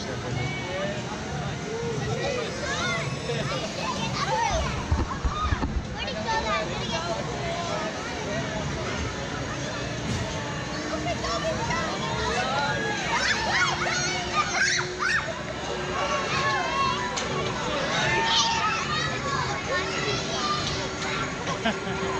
stuff with it.